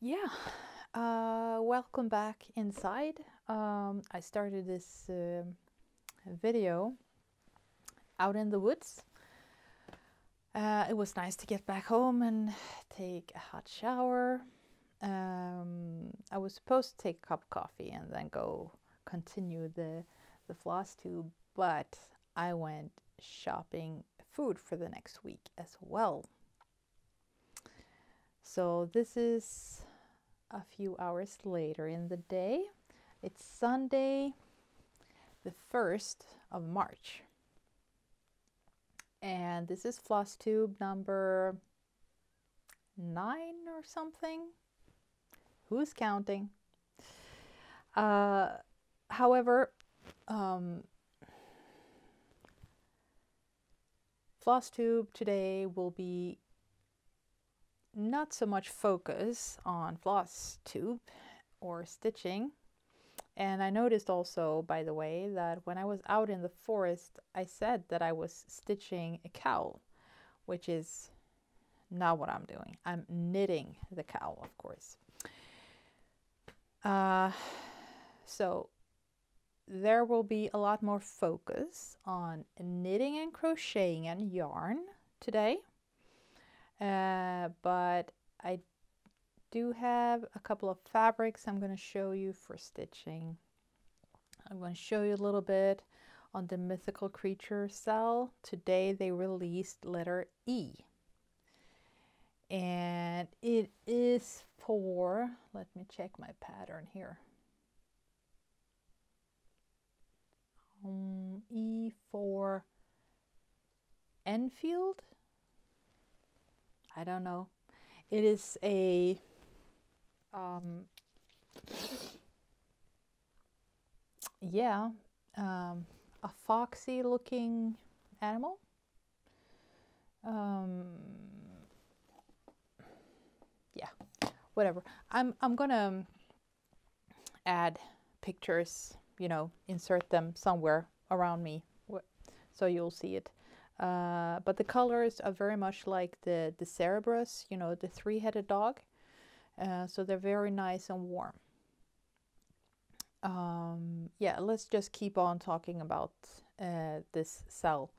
Yeah, uh, welcome back inside. Um, I started this uh, video out in the woods. Uh, it was nice to get back home and take a hot shower. Um, I was supposed to take a cup of coffee and then go continue the the floss tube, but I went shopping food for the next week as well. So this is a few hours later in the day. It's Sunday, the 1st of March. And this is floss tube number nine or something. Who's counting? Uh, however, um, floss tube today will be not so much focus on floss tube or stitching. And I noticed also, by the way, that when I was out in the forest, I said that I was stitching a cowl, which is not what I'm doing. I'm knitting the cowl, of course. Uh, so there will be a lot more focus on knitting and crocheting and yarn today. Uh, but I do have a couple of fabrics I'm going to show you for stitching. I'm going to show you a little bit on the mythical creature SAL. Today they released letter E. And it is for, let me check my pattern here. Um, E for Enfield I don't know. It is a um, yeah, um, a foxy looking animal. Um, yeah, whatever. I'm I'm gonna add pictures, you know, insert them somewhere around me, so you'll see it. Uh, but the colors are very much like the, the Cerberus, you know, the three-headed dog. Uh, so they're very nice and warm. Um, yeah, let's just keep on talking about uh, this SAL.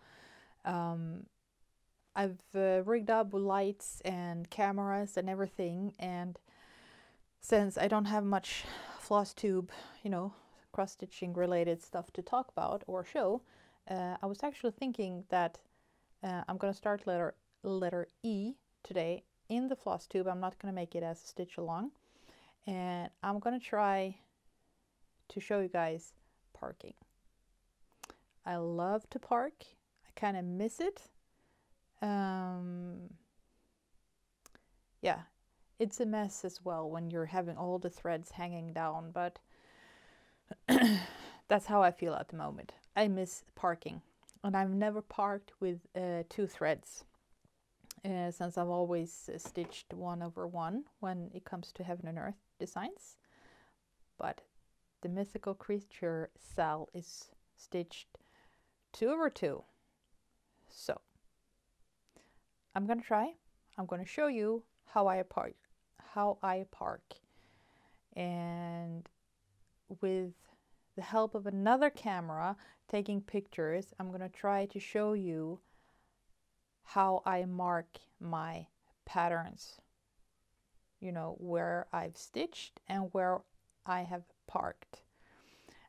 Um, I've uh, rigged up lights and cameras and everything, and since I don't have much floss tube, you know, cross stitching related stuff to talk about or show, uh, I was actually thinking that uh, I'm going to start letter, letter E today in the floss tube. I'm not going to make it as a stitch along. And I'm going to try to show you guys parking. I love to park. I kind of miss it. Um, yeah, it's a mess as well when you're having all the threads hanging down, but that's how I feel at the moment. I miss parking and I've never parked with uh, two threads uh, since I've always uh, stitched one over one when it comes to heaven and earth designs. But the mythical creature SAL is stitched two over two. So I'm gonna try. I'm gonna show you how I park how I park. And with the help of another camera taking pictures, I'm going to try to show you how I mark my patterns. You know, where I've stitched and where I have parked.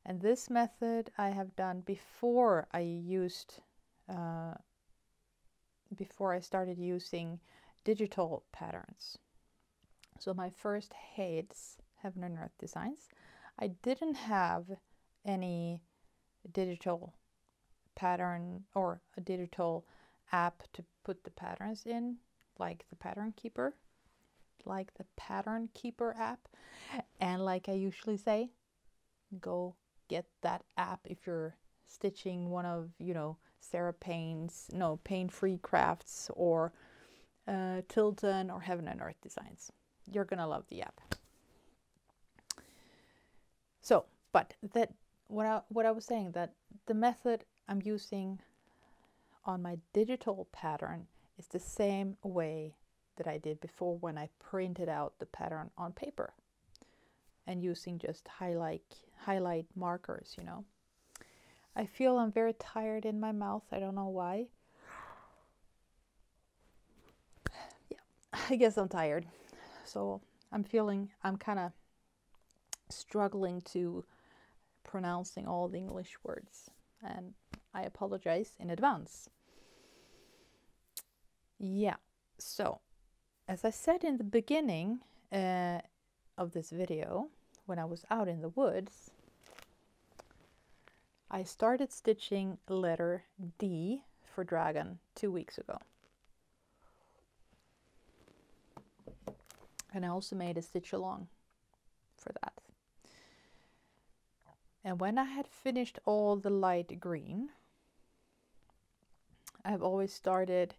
And this method I have done before I used, uh, before I started using digital patterns. So my first heads, Heaven and Earth Designs, I didn't have any digital pattern or a digital app to put the patterns in, like the Pattern Keeper, like the Pattern Keeper app. And like I usually say, go get that app if you're stitching one of, you know, Sarah Payne's, no, Paine Free Crafts or uh, Tilton or Heaven and Earth Designs. You're gonna love the app. So, but that what I, what I was saying that the method I'm using on my digital pattern is the same way that I did before when I printed out the pattern on paper and using just highlight highlight markers, you know. I feel I'm very tired in my mouth. I don't know why. Yeah, I guess I'm tired. So I'm feeling I'm kind of struggling to pronouncing all the English words and I apologize in advance. Yeah, so as I said in the beginning uh, of this video, when I was out in the woods, I started stitching letter D for dragon two weeks ago. And I also made a stitch along for that. And when I had finished all the light green, I've always started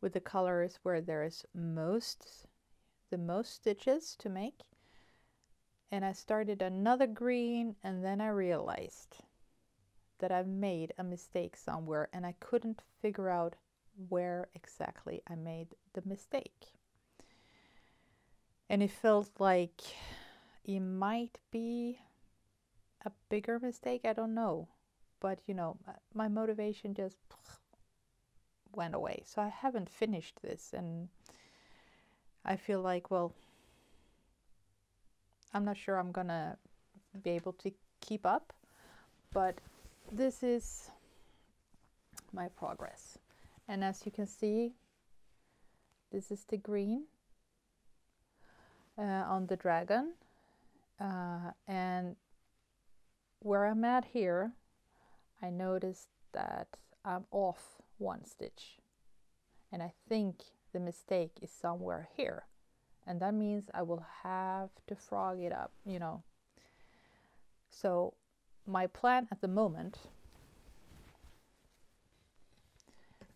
with the colors where there is most the most stitches to make and I started another green and then I realized that I've made a mistake somewhere and I couldn't figure out where exactly I made the mistake. And it felt like it might be a bigger mistake, I don't know. But you know, my motivation just went away. So I haven't finished this and I feel like, well, I'm not sure I'm gonna be able to keep up, but this is my progress. And as you can see, this is the green uh, on the dragon. Uh, and where I'm at here, I noticed that I'm off one stitch. And I think the mistake is somewhere here. And that means I will have to frog it up, you know. So my plan at the moment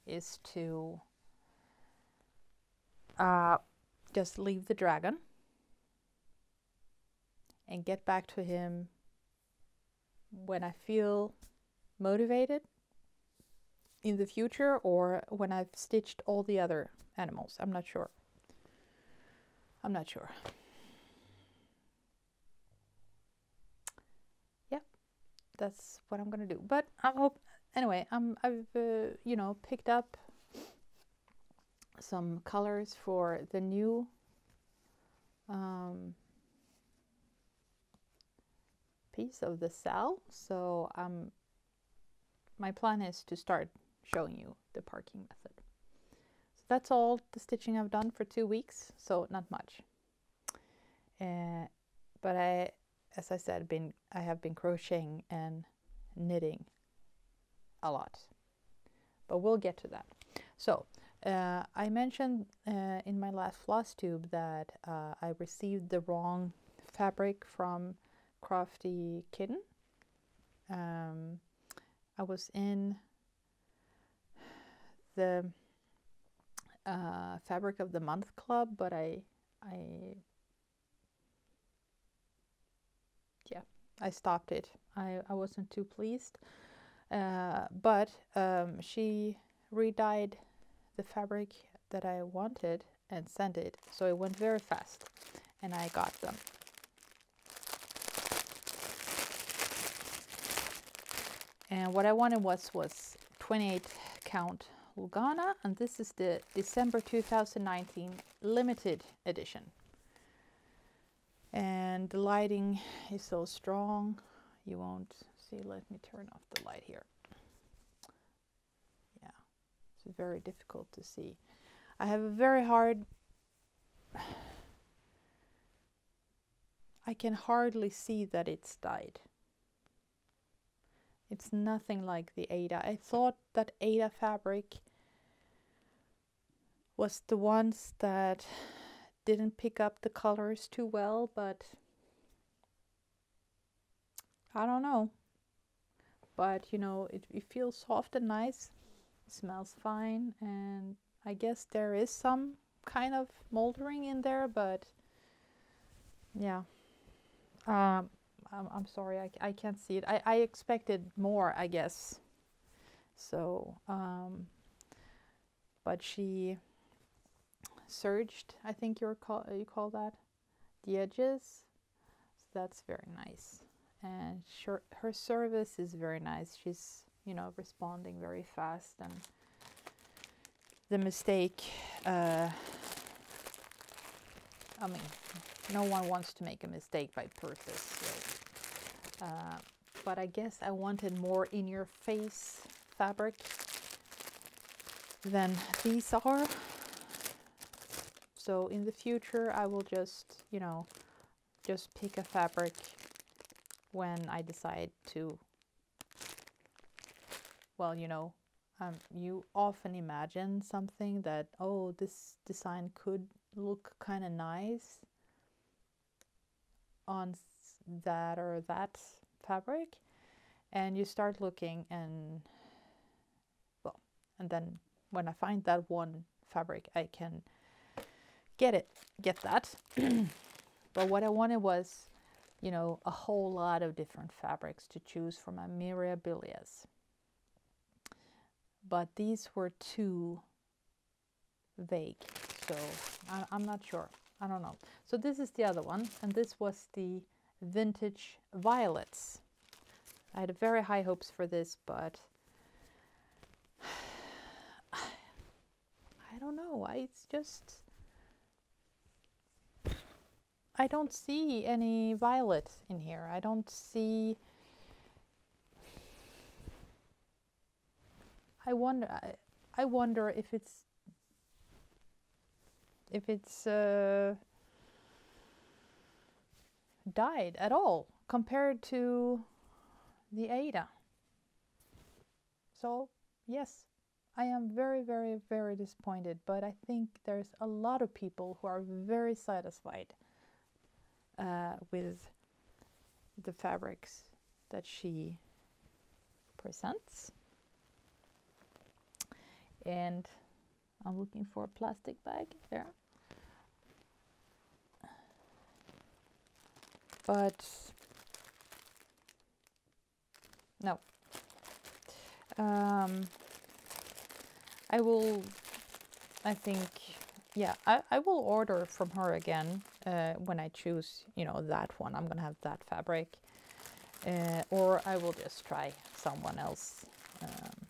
is to uh, just leave the dragon and get back to him when I feel motivated in the future or when I've stitched all the other animals. I'm not sure. I'm not sure. Yeah, that's what I'm gonna do. But I hope anyway. I'm I've uh, you know picked up some colors for the new um, piece of the SAL. So um, my plan is to start showing you the parking method. So that's all the stitching I've done for two weeks, so not much. Uh, but I, as I said, been I have been crocheting and knitting a lot. But we'll get to that. So uh, I mentioned uh, in my last floss tube that I received the wrong fabric from Crafty Kitten. Um, I was in the uh, fabric of the month club, but I, I, yeah, I stopped it. I, I wasn't too pleased. Uh, but um, she redyed the fabric that I wanted and sent it. So it went very fast and I got them. And what I wanted was was 28 count Lugana and this is the December 2019 limited edition. And the lighting is so strong you won't see. Let me turn off the light here. Yeah, it's very difficult to see. I have a very hard I can hardly see that it's dyed. It's nothing like the Aida. I thought that Aida fabric was the ones that didn't pick up the colors too well, but I don't know. But you know, it, it feels soft and nice, it smells fine, and I guess there is some kind of moldering in there, but yeah. Um, I'm, I'm sorry, I, I can't see it. I, I expected more, I guess. So, um, but she surged, I think you call you call that the edges. So that's very nice. And her, her service is very nice. She's you know responding very fast and the mistake. Uh, I mean, no one wants to make a mistake by purpose. Uh, but I guess I wanted more in your face fabric than these are. So in the future, I will just, you know, just pick a fabric when I decide to, well, you know, um, you often imagine something that, oh, this design could look kind of nice on that or that fabric and you start looking and well and then when i find that one fabric i can get it get that. But what i wanted was you know a whole lot of different fabrics to choose from my mirabilias but these were too vague so I, i'm not sure. I don't know. So this is the other one and this was the vintage violets I had very high hopes for this, but I don't know. I, it's just I don't see any violet in here. I don't see. I wonder. I, I wonder if it's if it's uh, dyed at all compared to the Aida. So, yes, I am very, very, very disappointed, but I think there's a lot of people who are very satisfied uh, with the fabrics that she presents. And I'm looking for a plastic bag there. But no. Um, I will, I think, yeah, I, I will order from her again uh, when I choose, you know, that one. I'm going to have that fabric. Uh, or I will just try someone else. Um,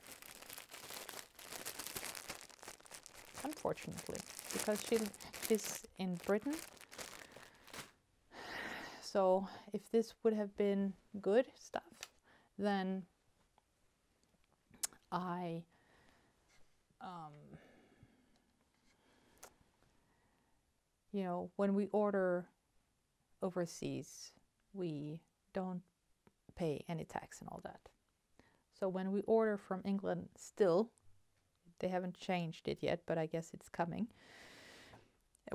unfortunately, because she, she's in Britain. So if this would have been good stuff, then I um, you know, when we order overseas, we don't pay any tax and all that. So when we order from England, still, they haven't changed it yet, but I guess it's coming.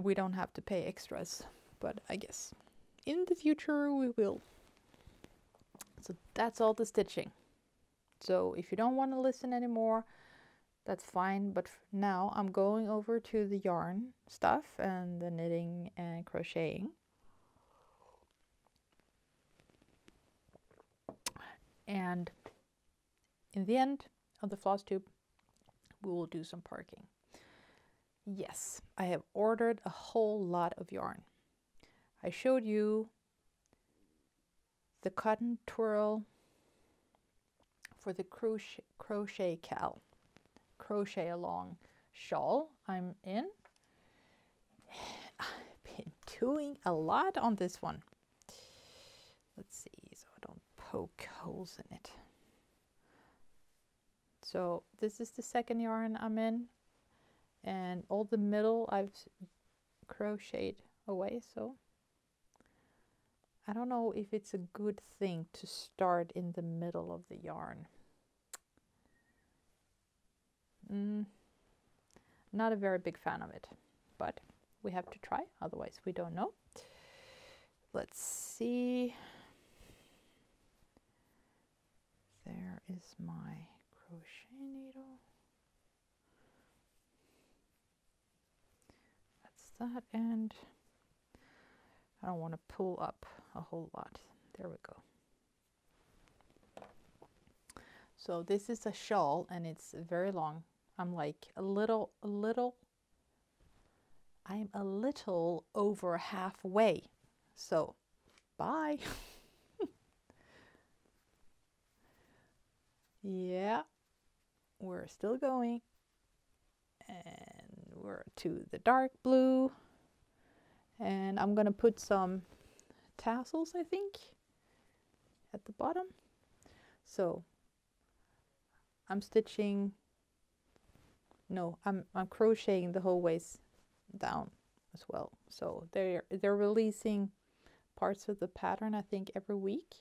We don't have to pay extras, but I guess in the future we will. So that's all the stitching. So if you don't want to listen anymore, that's fine. But now I'm going over to the yarn stuff and the knitting and crocheting. And in the end of the floss tube, we will do some parking. Yes, I have ordered a whole lot of yarn. I showed you the cotton twirl for the crochet, crochet cal, crochet along shawl I'm in. I've been doing a lot on this one. Let's see, so I don't poke holes in it. So this is the second yarn I'm in and all the middle I've crocheted away so I don't know if it's a good thing to start in the middle of the yarn. Mm, not a very big fan of it, but we have to try, otherwise we don't know. Let's see. There is my crochet needle. That's that end. I don't want to pull up a whole lot. There we go. So this is a shawl and it's very long. I'm like a little, a little I'm a little over halfway. So, bye. yeah, we're still going. And we're to the dark blue. And I'm to put some tassels, I think, at the bottom. So, I'm stitching no I'm, I'm crocheting the whole ways down as well. So they're they're releasing parts of the pattern I think every week.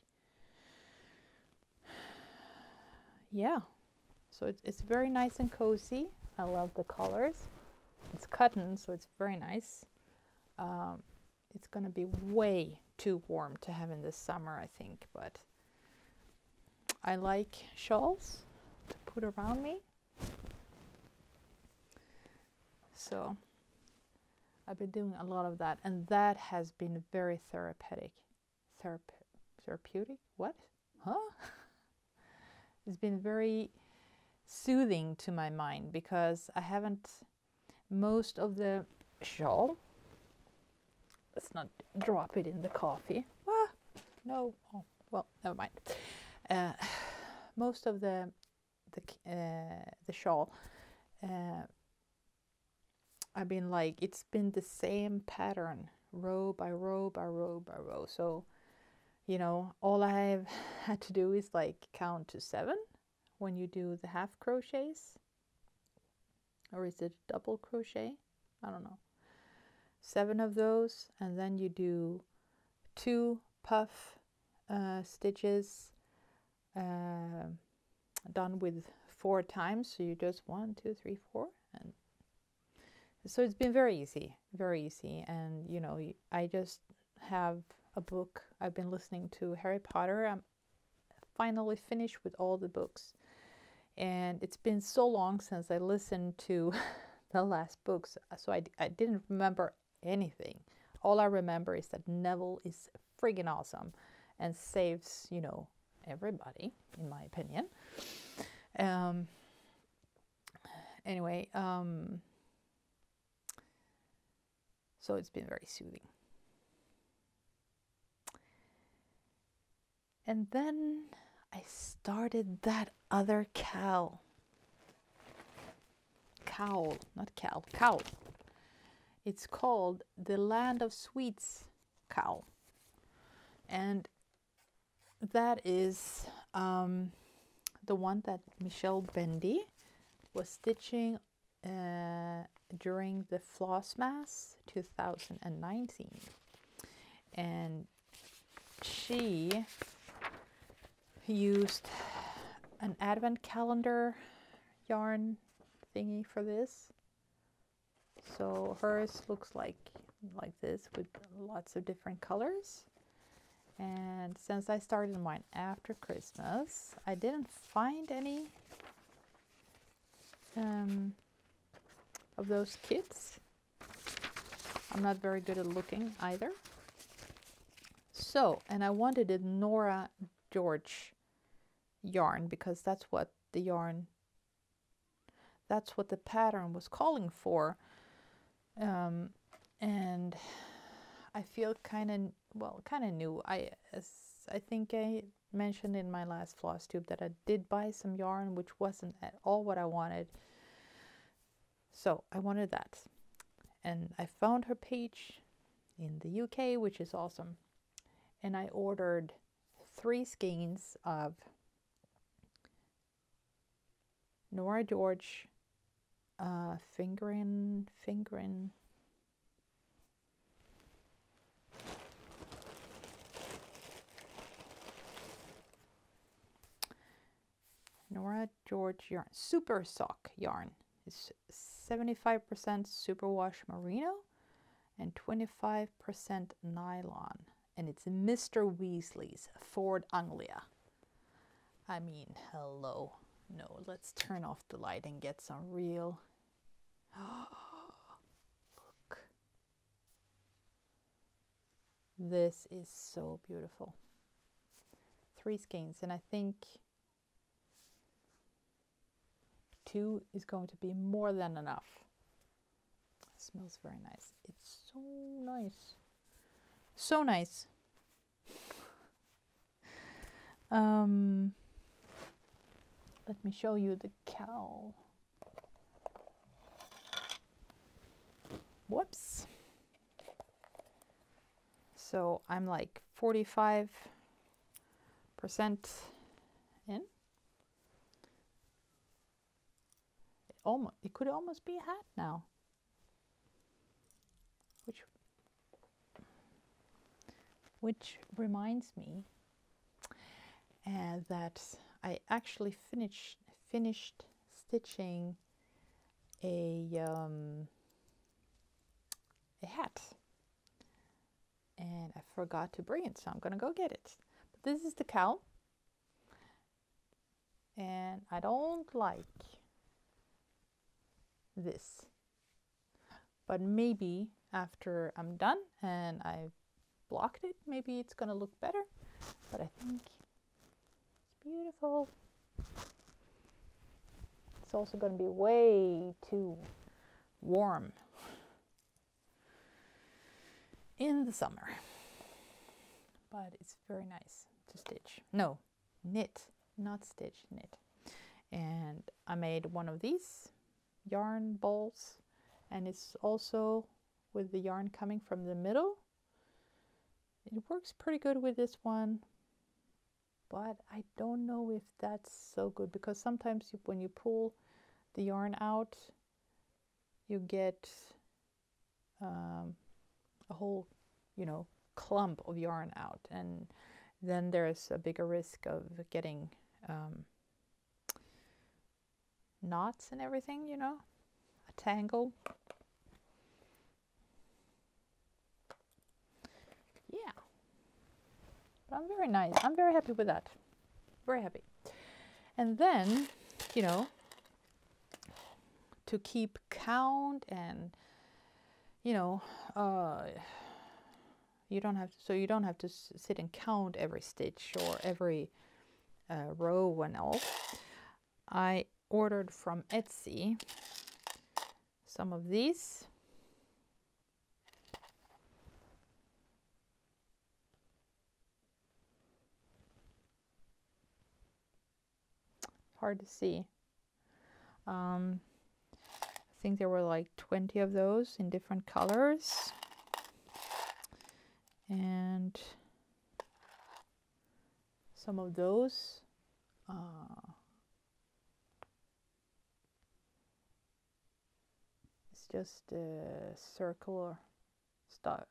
Yeah. So it's, it's very nice and cozy. I love the colors. It's cotton so it's very nice um, it's gonna be way too warm to have in the summer I think but I like shawls to put around me so I've been doing a lot of that, and that has been very therapeutic. Therap- therapeutic? What? Huh? it's been very soothing to my mind because I haven't most of the shawl. Let's not drop it in the coffee. Ah, no. Oh, well, never mind. Uh, most of the the uh, the shawl. Uh, I've been like, it's been the same pattern, row by row by row by row. So, you know, all I've had to do is like count to seven when you do the half crochets. Or is it double crochet? I don't know. Seven of those, and then you do two puff uh, stitches uh, done with four times. So you just one, two, three, four, and so it's been very easy very easy. And you know i just have a book. I've been listening to harry potter. I'm finally finished with all the books. And it's been so long since i listened to the last books. So I, I didn't remember anything all i remember is that neville is friggin awesome and saves you know everybody in my opinion um anyway um so it's been very soothing. And then I started that other cow. Cowl, not cowl, cowl. It's called the Land of Sweets cow. And that is um, the one that Michelle Bendy was stitching uh, during the Flossmas 2019. And she used an advent calendar yarn thingy for this. So hers looks like like this with lots of different colors. And since I started mine after Christmas, I didn't find any um, of those kits. I'm not very good at looking either. So, and I wanted a Nora George yarn because that's what the yarn, that's what the pattern was calling for. Um, and I feel kind of, well, kind of new. I, I think I mentioned in my last floss tube that I did buy some yarn, which wasn't at all what I wanted. So I wanted that. And I found her page in the UK, which is awesome. And I ordered three skeins of Nora George uh, fingering, fingering. Nora George yarn, super sock yarn. It's 75% superwash merino and 25% nylon. And it's Mr. Weasley's Ford Anglia. I mean, hello. No, let's turn off the light and get some real. Look. This is so beautiful. Three skeins, and I think two is going to be more than enough. smells very nice. It's so nice. So nice. Um, let me show you the cowl. Whoops. So I'm like 45% in. It almost it could almost be a hat now. Which which reminds me uh, that I actually finished finished stitching a um, a hat and I forgot to bring it so I'm gonna go get it. But this is the cow. and I don't like this. But maybe after I'm done and I've blocked it maybe it's gonna look better. But I think it's beautiful. It's also going to be way too warm in the summer. But it's very nice to stitch. No, knit, not stitch, knit. And I made one of these yarn balls and it's also with the yarn coming from the middle. It works pretty good with this one, but I don't know if that's so good because sometimes you, when you pull the yarn out, you get um, a whole, you know, clump of yarn out, and then there's a bigger risk of getting um, knots and everything, you know, a tangle. Yeah, but I'm very nice. I'm very happy with that. Very happy. And then, you know, to keep count and you know uh, you don't have to, so you don't have to sit and count every stitch or every uh, row and all. I ordered from Etsy some of these. Hard to see. Um, think there were like 20 of those in different colors. And some of those uh, it's just a circular stuff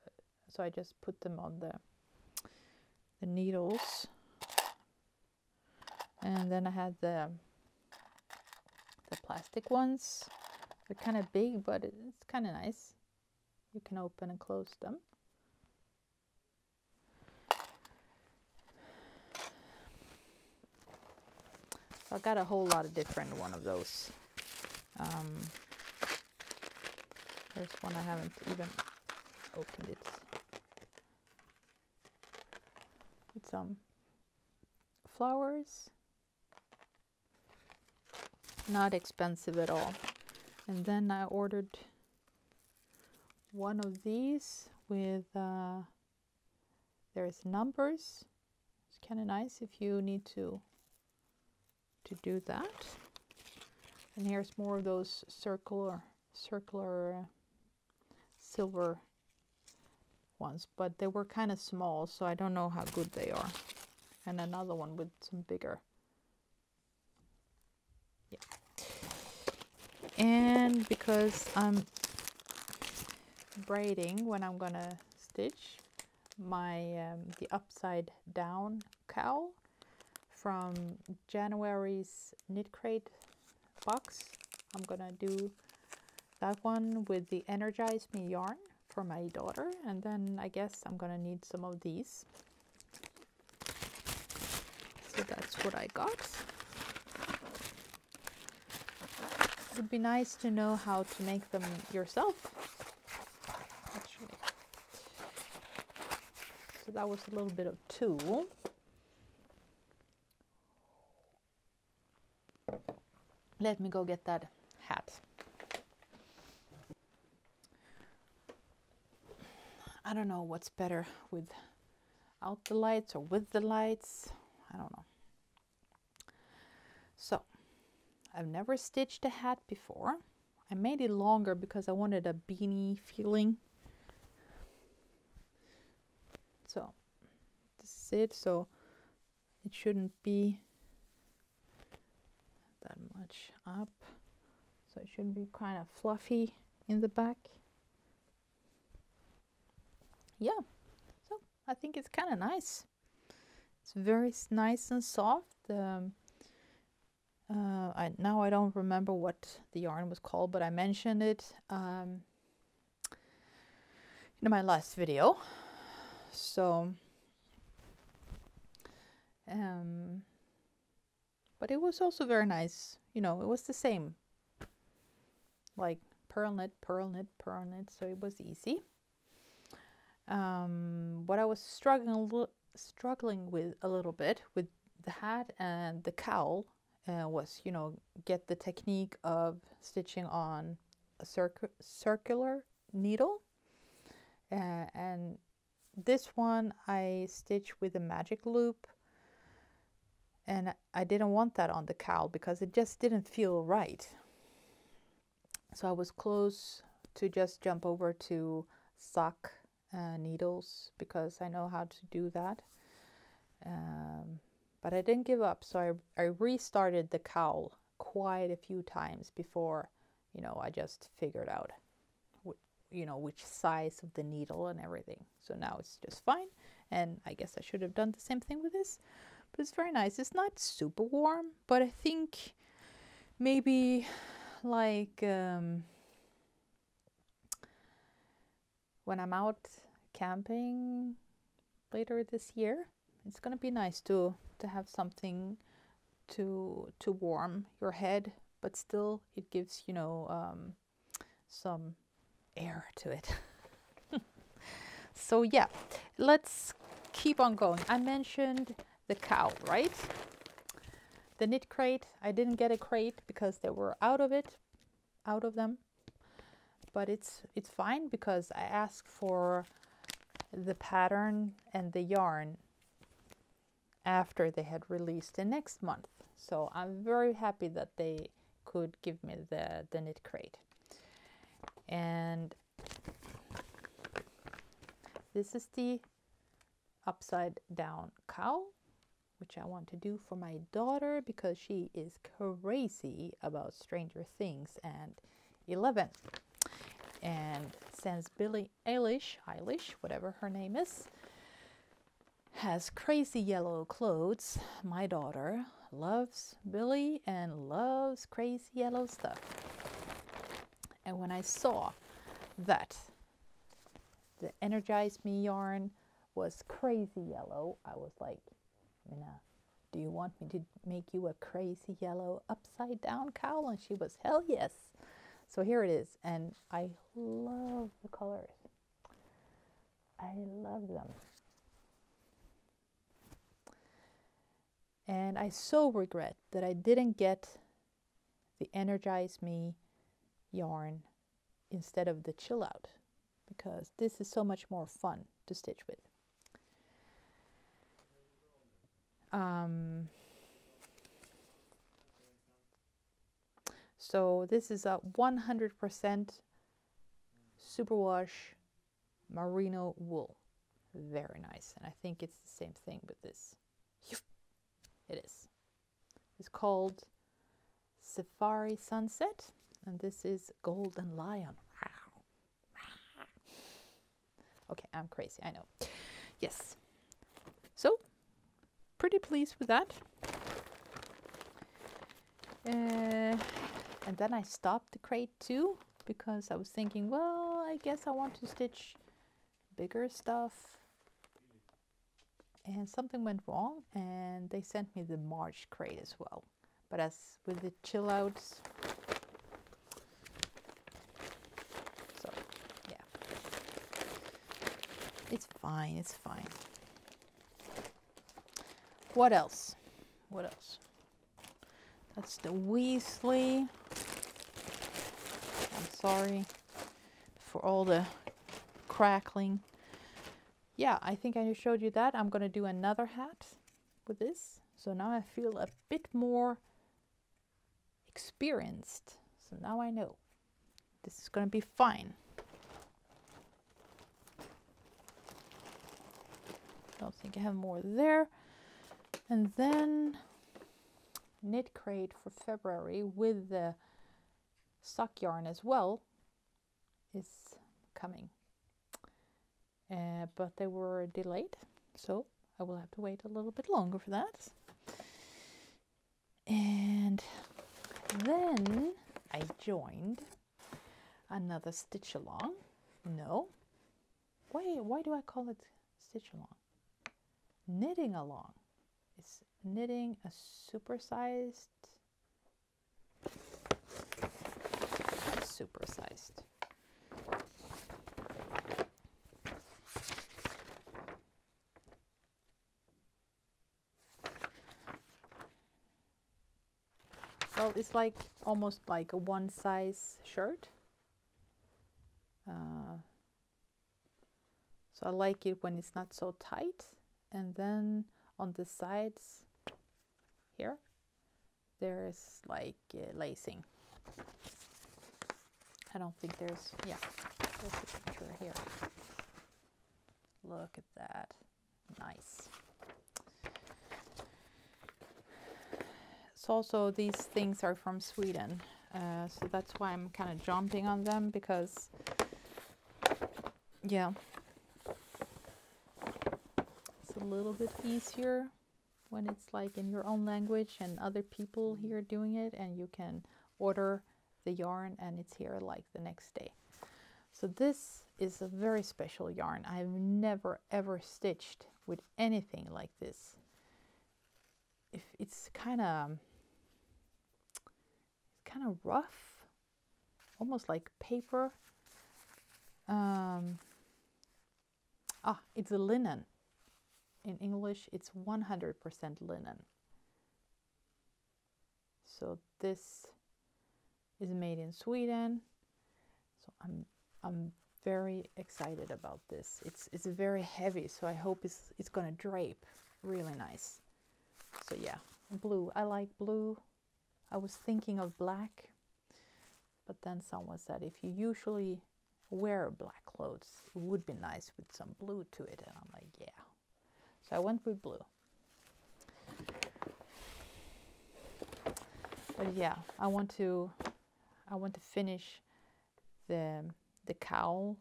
so I just put them on the the needles and then I had the the plastic ones they're kind of big, but it's kind of nice. You can open and close them. So I got a whole lot of different one of those. Um, there's one I haven't even opened it. With some flowers. Not expensive at all and then I ordered one of these with uh, there's numbers. It's kind of nice if you need to to do that. And here's more of those circular circular uh, silver ones but they were kind of small so I don't know how good they are. And another one with some bigger. Yeah and because I'm braiding when I'm gonna stitch my um, the upside down cowl from January's knit crate box I'm gonna do that one with the energize me yarn for my daughter. And then I guess I'm gonna need some of these. So that's what I got would be nice to know how to make them yourself. Actually. So that was a little bit of tool. Let me go get that hat. I don't know what's better without the lights or with the lights. I don't know. So, I've never stitched a hat before. I made it longer because I wanted a beanie feeling. So, this is it. So, it shouldn't be that much up. So, it should be kind of fluffy in the back. Yeah, so I think it's kind of nice. It's very nice and soft. Um, uh, I now I don't remember what the yarn was called, but I mentioned it um, in my last video. So, um, but it was also very nice. You know, it was the same, like purl knit, purl knit, purl knit. So it was easy. Um, what I was struggling struggling with a little bit with the hat and the cowl uh, was, you know, get the technique of stitching on a circ- circular needle. Uh, and this one I stitched with a magic loop. And I didn't want that on the cowl because it just didn't feel right. So I was close to just jump over to sock uh, needles because I know how to do that. Um, but I didn't give up, so I, I restarted the cowl quite a few times before, you know, I just figured out, you know, which size of the needle and everything. So now it's just fine, and I guess I should have done the same thing with this, but it's very nice. It's not super warm, but I think maybe like um, when I'm out camping later this year, it's gonna be nice to to have something to to warm your head, but still it gives you know um, some air to it. so yeah, let's keep on going. I mentioned the cow right? The knit crate. I didn't get a crate because they were out of it, out of them. But it's it's fine because I asked for the pattern and the yarn after they had released the next month. So I'm very happy that they could give me the, the knit crate. And this is the upside down cowl, which I want to do for my daughter because she is crazy about Stranger Things and 11. And since Billie Eilish, Eilish, whatever her name is, has crazy yellow clothes. My daughter loves Billie and loves crazy yellow stuff. And when I saw that the Energize Me yarn was crazy yellow, I was like, Minna, do you want me to make you a crazy yellow upside down cowl? And she was, hell yes. So here it is. And I love the colors. I love them. And I so regret that I didn't get the Energize Me yarn instead of the Chill Out because this is so much more fun to stitch with. Um, so this is a 100% superwash merino wool. Very nice. And I think it's the same thing with this. It is. It's called Safari Sunset, and this is Golden Lion. Wow. Okay, I'm crazy, I know. Yes. So, pretty pleased with that. Uh, and then I stopped the crate too because I was thinking, well, I guess I want to stitch bigger stuff and something went wrong and they sent me the March crate as well. But as with the chill outs, so yeah, it's fine, it's fine. What else? What else? That's the Weasley. I'm sorry for all the crackling. Yeah, I think I showed you that. I'm going to do another hat with this. So now I feel a bit more experienced. So now I know this is going to be fine. Don't think I have more there. And then knit crate for February with the sock yarn as well is coming. Uh, but they were delayed, so I will have to wait a little bit longer for that. And then I joined another stitch along. No. Why why do I call it stitch along? Knitting along. It's knitting a supersized supersized. Well, it's like almost like a one size shirt. Uh, so I like it when it's not so tight. And then on the sides here, there's like uh, lacing. I don't think there's, yeah, there's a picture here. Look at that, nice. So also these things are from Sweden, uh, so that's why I'm kind of jumping on them because, yeah, it's a little bit easier when it's like in your own language and other people here doing it and you can order the yarn and it's here like the next day. So this is a very special yarn. I've never ever stitched with anything like this. If it's kind of kind of rough, almost like paper. Um, ah, it's a linen. In English, it's 100% linen. So this is made in Sweden. So I'm I'm very excited about this. It's it's very heavy, so I hope it's it's gonna drape really nice. So yeah, blue. I like blue. I was thinking of black, but then someone said if you usually wear black clothes, it would be nice with some blue to it. And I'm like, yeah. So I went with blue. But yeah, I want to I want to finish the, the cowl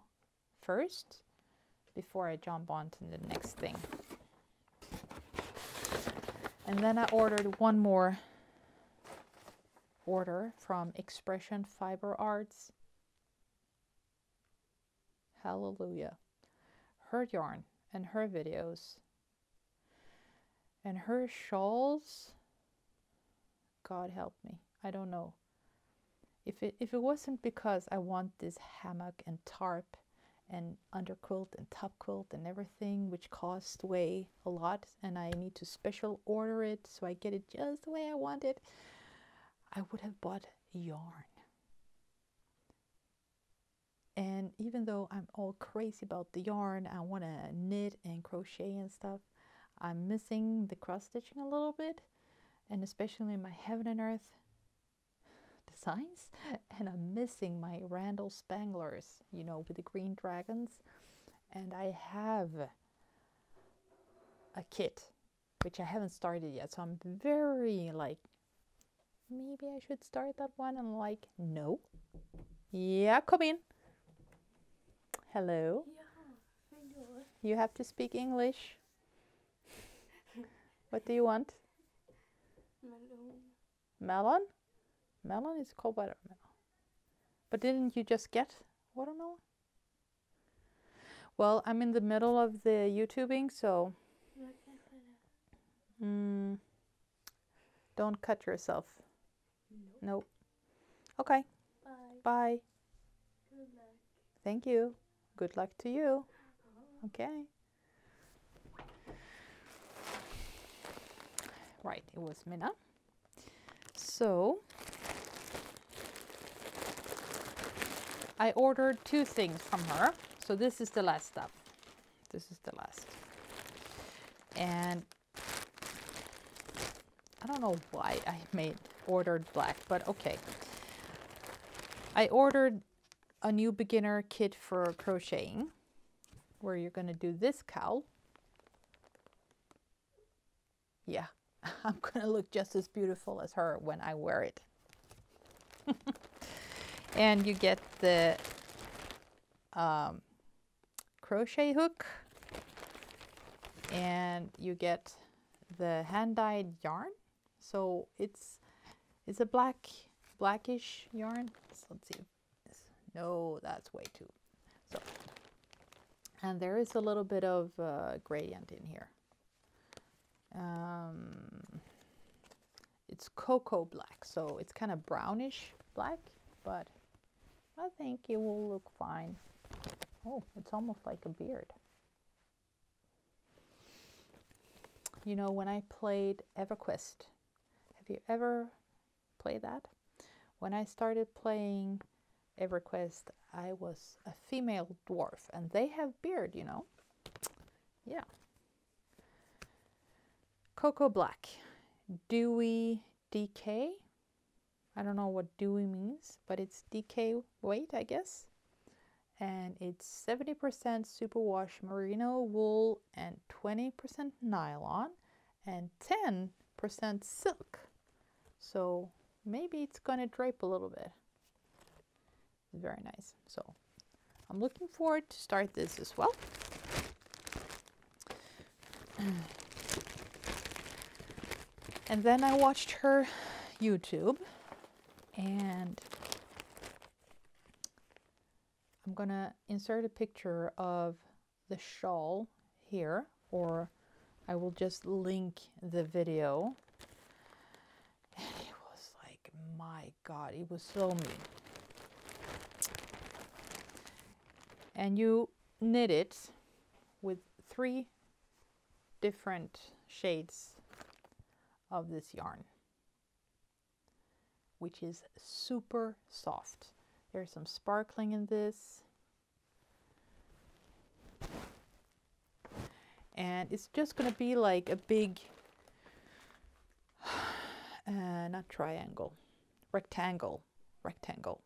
first before I jump on to the next thing. And then I ordered one more order from Expression Fiber Arts. Hallelujah. Her yarn and her videos and her shawls. God help me. I don't know. If it, if it wasn't because I want this hammock and tarp and underquilt and top quilt and everything, which costs way a lot, and I need to special order it so I get it just the way I want it, I would have bought yarn. And even though I'm all crazy about the yarn, I want to knit and crochet and stuff, I'm missing the cross stitching a little bit, and especially my heaven and earth designs and I'm missing my Randal Spanglers, you know, with the green dragons. And I have a kit, which I haven't started yet. So I'm very like, maybe I should start that one. And like, no. Yeah, come in. Hello. Yeah, hello. you have to speak English. what do you want? Melon. Melon? Melon is called watermelon. But didn't you just get watermelon? Well, I'm in the middle of the YouTubing, so mm, don't cut yourself. Nope. Okay. Bye. Bye. Good luck. Thank you. Good luck to you. Okay. Right, it was Minna. So, I ordered two things from her. So this is the last stuff. This is the last. And I don't know why I made ordered black, but okay. I ordered a new beginner kit for crocheting where you're going to do this cowl. Yeah, I'm going to look just as beautiful as her when I wear it. and you get the um, crochet hook and you get the hand dyed yarn so it's it's a black blackish yarn. So let's see. No that's way too so. And there is a little bit of uh, gradient in here. Um, it's cocoa black so it's kind of brownish black but I think it will look fine. Oh it's almost like a beard. You know when I played EverQuest have you ever played that? When I started playing EverQuest, I was a female dwarf, and they have beard, you know. Yeah. Cocoa Black, Dewy DK. I don't know what dewy means, but it's DK weight, I guess. And it's 70% superwash merino wool and 20% nylon and 10% silk. So maybe it's going to drape a little bit. Very nice. So I'm looking forward to start this as well. And then I watched her YouTube and I'm gonna insert a picture of the shawl here or I will just link the video my god, it was so mean. And you knit it with three different shades of this yarn, which is super soft. There's some sparkling in this. And it's just going to be like a big, uh, not triangle, rectangle, rectangle.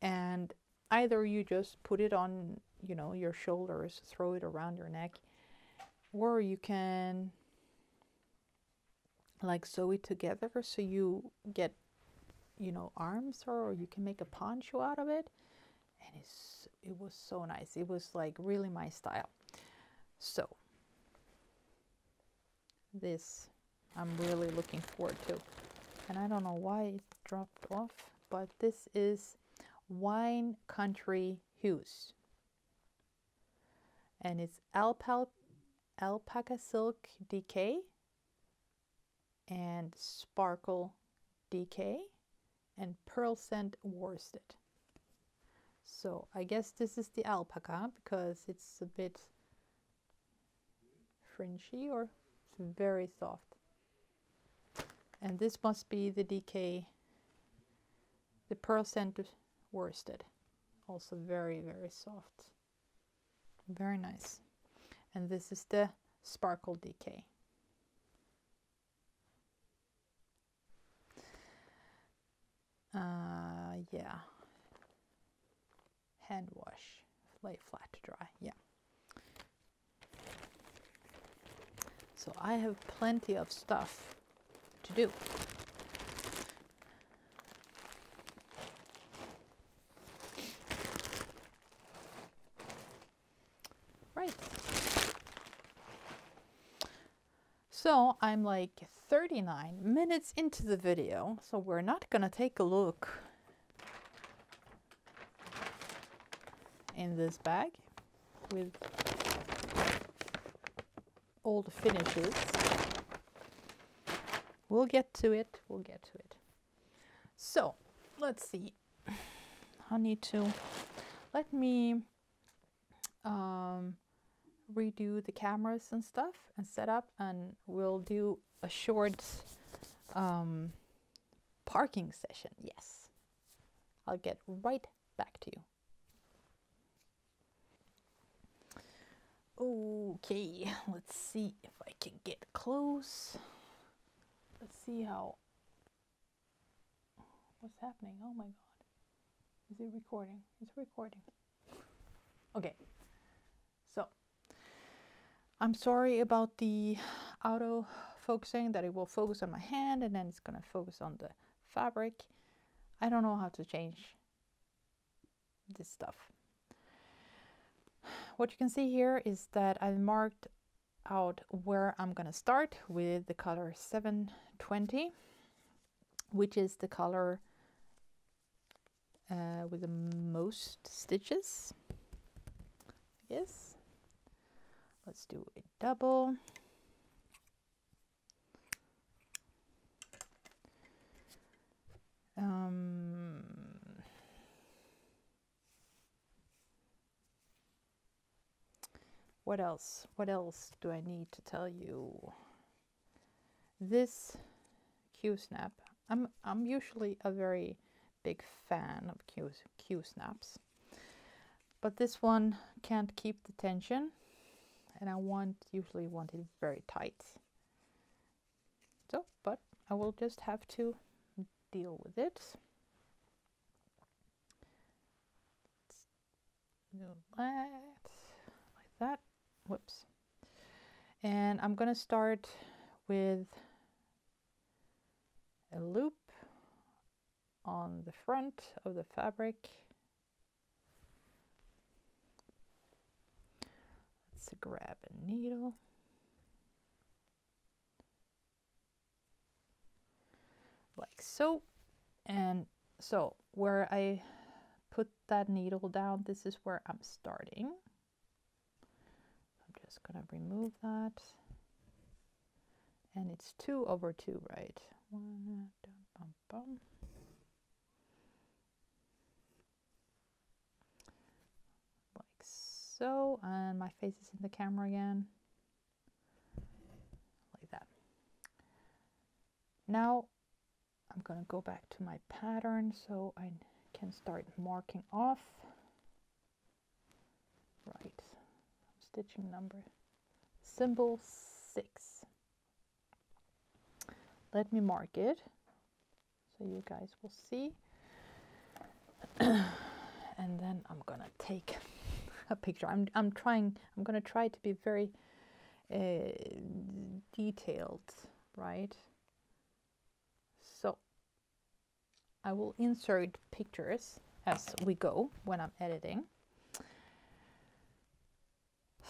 And either you just put it on, you know, your shoulders, throw it around your neck, or you can like sew it together so you get, you know, arms or you can make a poncho out of it. And it's, it was so nice. It was like really my style. So this I'm really looking forward to and I don't know why it dropped off, but this is Wine Country Hues. And it's alpaca, alpaca silk DK and sparkle DK and Pearlescent worsted. So I guess this is the alpaca because it's a bit fringy or very soft and this must be the DK the Pearlescent worsted. Also very very soft. Very nice. And this is the sparkle DK uh, yeah. Hand wash. Lay flat to dry. Yeah. So I have plenty of stuff to do. Right. So I'm like 39 minutes into the video, so we're not gonna take a look in this bag with all the finishes. We'll get to it. We'll get to it. So let's see. I need to let me um, redo the cameras and stuff and set up, and we'll do a short um, parking session. Yes, I'll get right back to you. Okay, let's see if I can get close. Let's see how. What's happening? Oh my god. Is it recording? It's recording. Okay. So, I'm sorry about the auto focusing that it will focus on my hand and then it's going to focus on the fabric. I don't know how to change this stuff. What you can see here is that I've marked out where I'm to start with the color 720, which is the color uh, with the most stitches. Yes. Let's do a double. Um, what else? What else do I need to tell you? This Q snap. I'm I'm usually a very big fan of Q Q snaps, but this one can't keep the tension, and I want usually want it very tight. So, but I will just have to deal with it. Like that. Whoops. And I'm going to start with a loop on the front of the fabric. Let's grab a needle. like so and so where I put that needle down this is where I'm starting Just gonna remove that. And it's 2 over 2 right? One, bum, bum. like so and my face is in the camera again. Like that. Now I'm going to go back to my pattern so I can start marking off. Right, stitching number, symbol six. Let me mark it so you guys will see. and then I'm to take a picture. I'm, I'm trying, I'm to try to be very uh, detailed, right? So I will insert pictures as we go when I'm editing.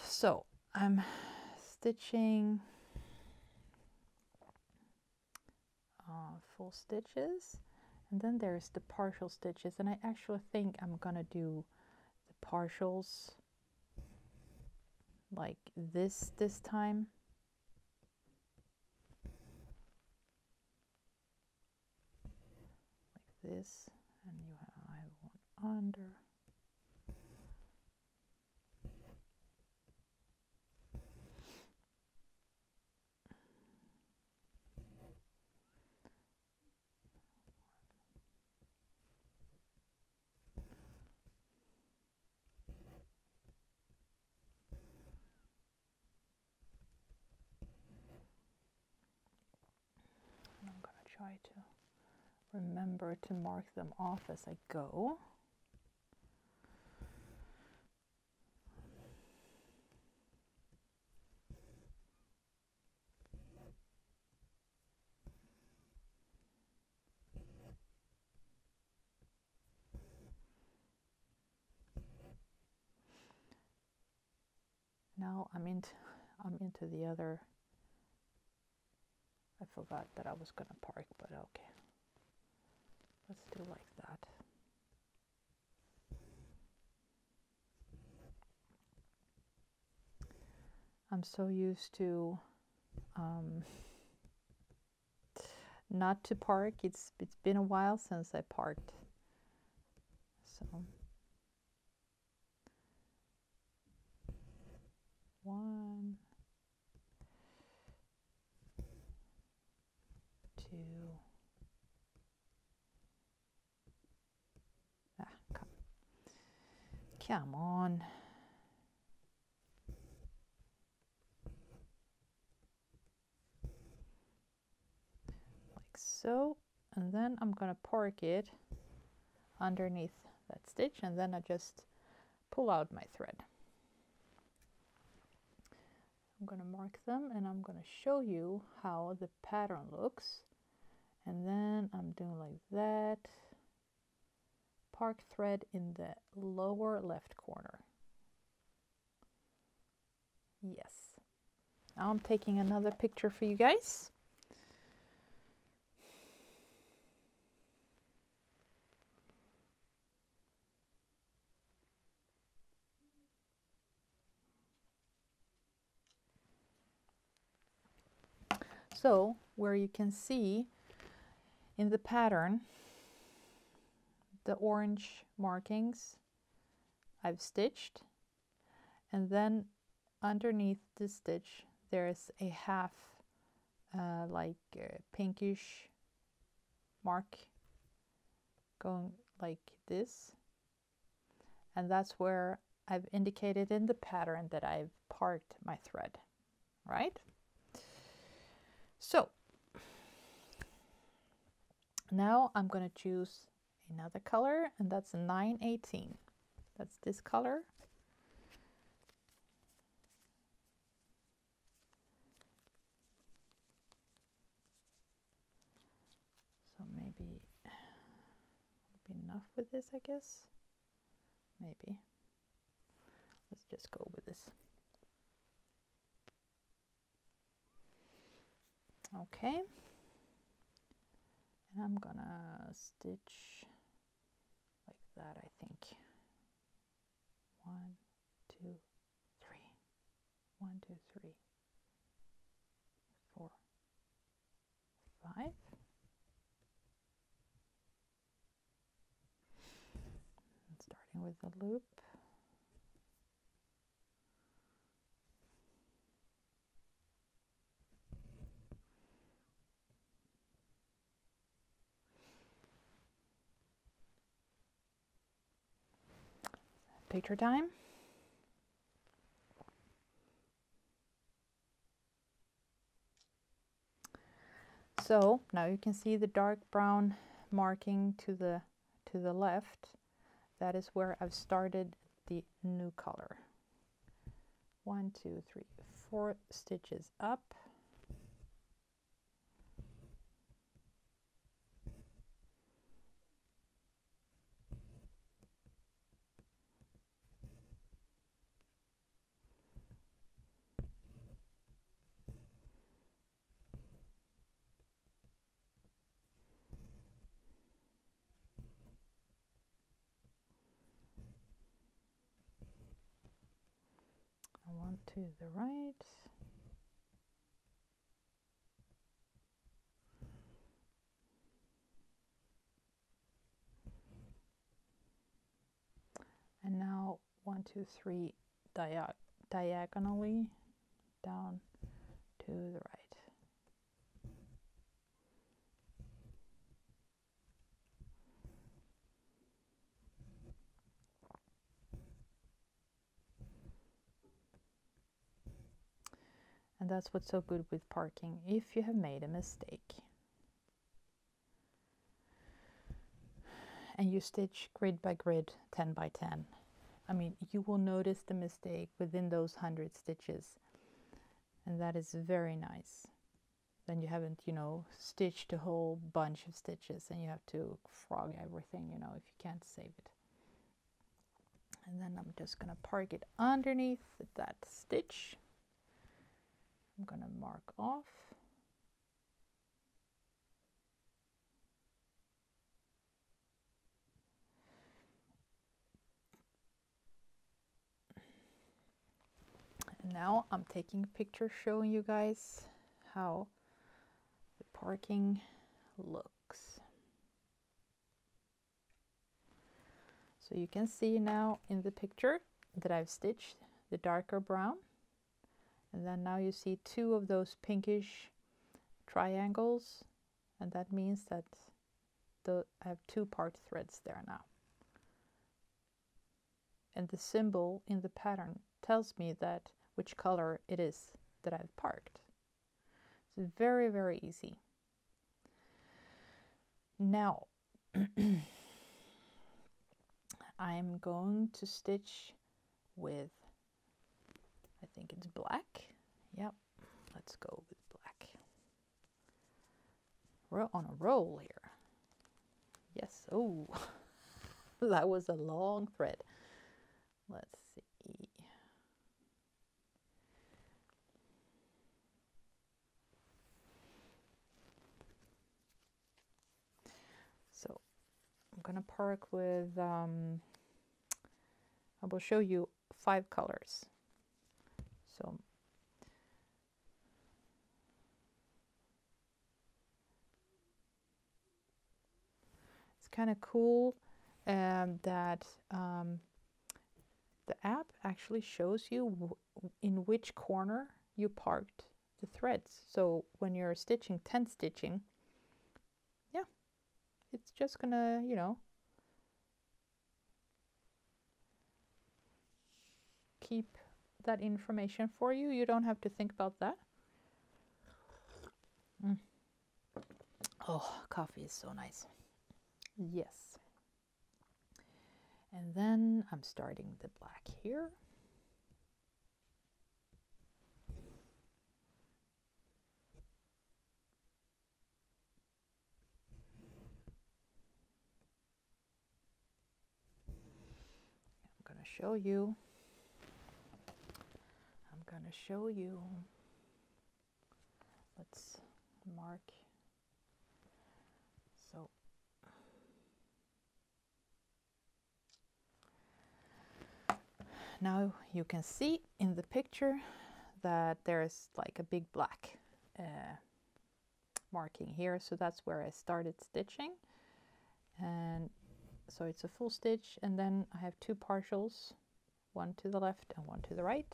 So I'm stitching uh, full stitches and then there's the partial stitches and I actually think I'm gonna do the partials like this this time. Like this and you have, I have one under I'm going to try to remember to mark them off as I go. Now I'm into I'm into the other I forgot that I was gonna park, but okay. Let's do like that. I'm so used to um, not to park. It's it's been a while since I parked. So one, Come on. Like so. And then I'm going to park it underneath that stitch and then I just pull out my thread. I'm going to mark them and I'm going to show you how the pattern looks. And then I'm doing like that park thread in the lower left corner. Yes. Now I'm taking another picture for you guys. So where you can see in the pattern the orange markings I've stitched. And then underneath the stitch there's a half uh, like uh, pinkish mark going like this. And that's where I've indicated in the pattern that I've parked my thread right? So now I'm going to choose another color and that's 918. That's this color. So maybe be enough with this, I guess. Maybe. Let's just go with this. okay and I'm gonna stitch that I think. One two three. One two three. Four. Five? And starting with the loop picture time. So now you can see the dark brown marking to the to the left. That is where I've started the new color. One, two, three, four stitches up. one to the right. And now one, two, three dia diagonally down to the right. And that's what's so good with parking if you have made a mistake. And you stitch grid by grid, 10 by 10. I mean, you will notice the mistake within those 100 stitches. And that is very nice. Then you haven't, you know, stitched a whole bunch of stitches and you have to frog everything, you know, if you can't save it. And then I'm just going to park it underneath that stitch. I'm going to mark off. Now I'm taking a picture showing you guys how the parking looks. So you can see now in the picture that I've stitched the darker brown and then now you see two of those pinkish triangles and that means that the, I have two part threads there now and the symbol in the pattern tells me that which color it is that I've parked. It's very very easy. Now I'm going to stitch with, think it's black. Yep, let's go with black. We're on a roll here. Yes, oh, that was a long thread. Let's see. So I'm gonna park with, um, I will show you five colors. So it's kind of cool um, that um, the app actually shows you in which corner you parked the threads. So when you're stitching tent stitching, yeah, it's just gonna, you know, keep that information for you. You don't have to think about that. Mm. Oh, coffee is so nice. Yes. And then I'm starting the black here. I'm going to show you. To show you. Let's mark. So. Now you can see in the picture that there's like a big black uh, marking here. So that's where I started stitching. And so it's a full stitch. And then I have two partials one to the left and one to the right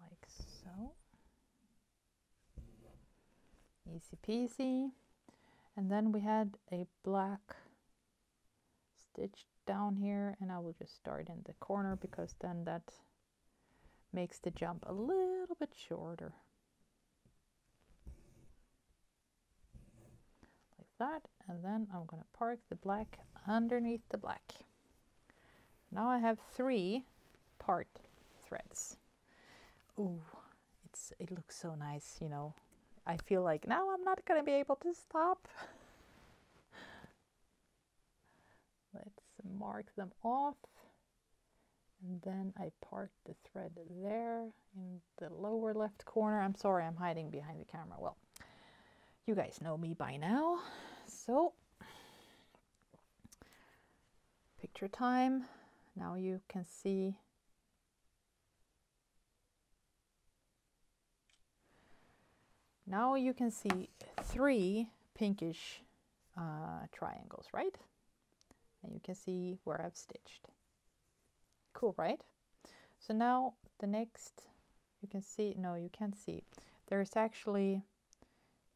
like so. Easy peasy. And then we had a black stitch down here and I will just start in the corner because then that makes the jump a little bit shorter. Like that. And then I'm to park the black underneath the black. Now I have three part threads. Ooh, it's it looks so nice, you know. I feel like now I'm not gonna be able to stop. Let's mark them off. And then I part the thread there in the lower left corner. I'm sorry, I'm hiding behind the camera. Well, you guys know me by now. So, picture time. Now you can see Now you can see three pinkish uh, triangles, right? And you can see where I've stitched. Cool, right? So now the next, you can see, no, you can't see. There's actually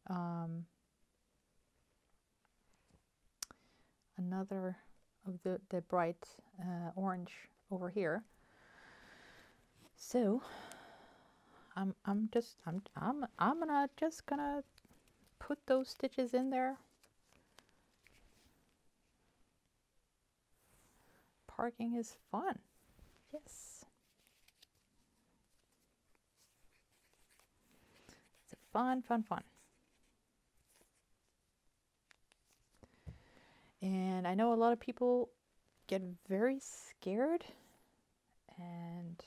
um, another of the, the bright uh, orange over here. So I'm I'm just I'm I'm I'm gonna just gonna put those stitches in there. Parking is fun. Yes. It's fun, fun, fun. And I know a lot of people get very scared and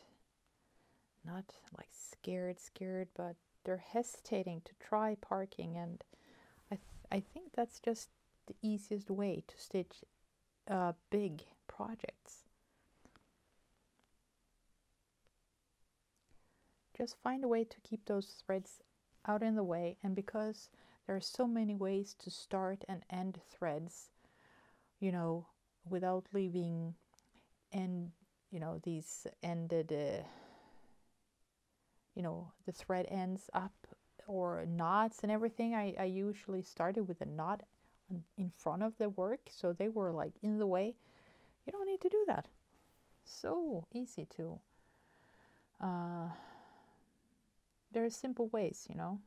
not like scared, scared, but they're hesitating to try parking. And I, th- I think that's just the easiest way to stitch uh, big projects. Just find a way to keep those threads out in the way. And because there are so many ways to start and end threads, you know, without leaving end, you know, these ended. Uh, you know the thread ends up or knots and everything, I, I usually started with a knot in front of the work, so they were like in the way. You don't need to do that. So easy to. Uh, there are simple ways, you know.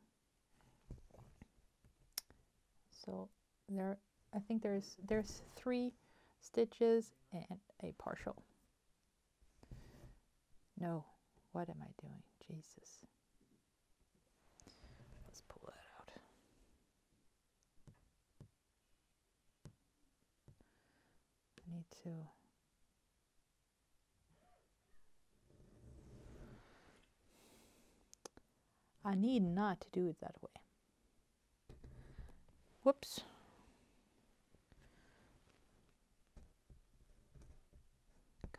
So there, I think there's there's three stitches and a partial. No, what am I doing? Jesus. Let's pull that out. I need to. I need not to do it that way. Whoops.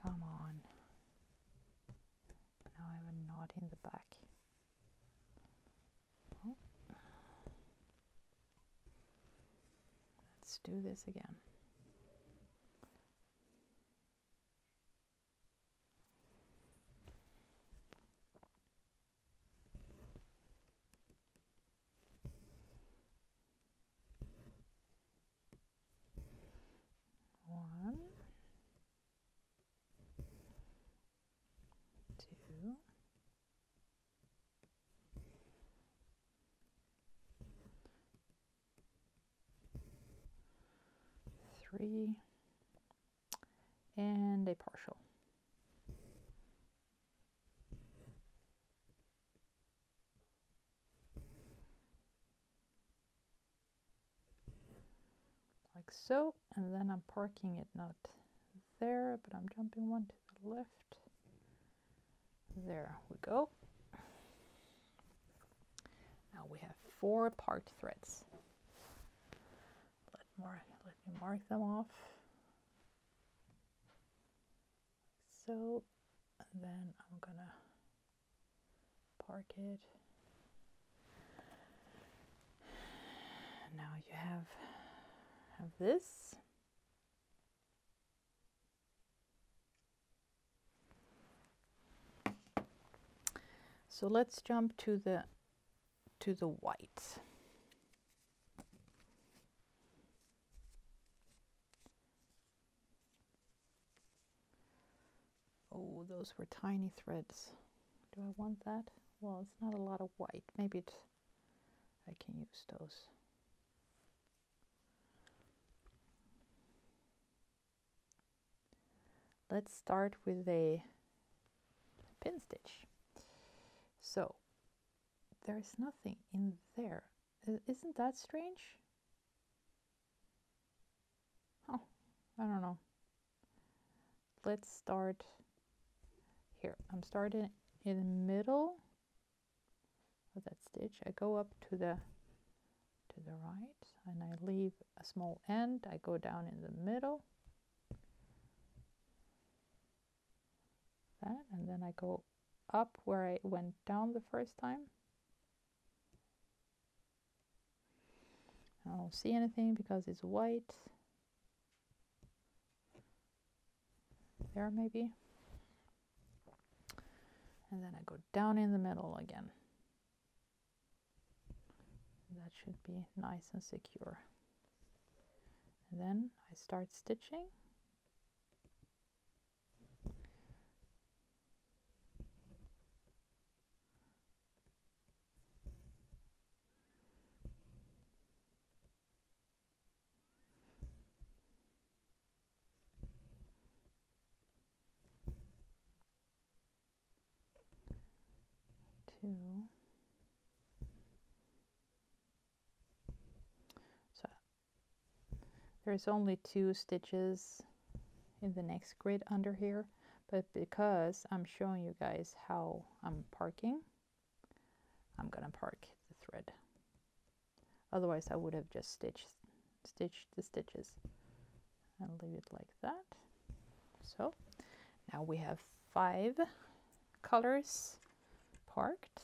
Come on. Now I knot in the back. Let's do this again. One, two, three, and a partial. like so and then I'm parking it not there but I'm jumping one to the left. There we go. Now we have four parked threads. Let, more, mark them off so and then I'm gonna park it now you have have this. So let's jump to the to the white. Oh, those were tiny threads. Do I want that? Well, it's not a lot of white. Maybe it, I can use those. let's start with a pin stitch. So there's nothing in there. Isn't that strange? Oh, I don't know. Let's start here. I'm starting in the middle of that stitch. I go up to the to the right and I leave a small end. I go down in the middle that and then I go up where I went down the first time. I don't see anything because it's white. There maybe. And then I go down in the middle again. That should be nice and secure. And then I start stitching. two. So there's only two stitches in the next grid under here, but because I'm showing you guys how I'm parking, I'm gonna park the thread. Otherwise I would have just stitched stitched the stitches and leave it like that. So now we have five colors parked.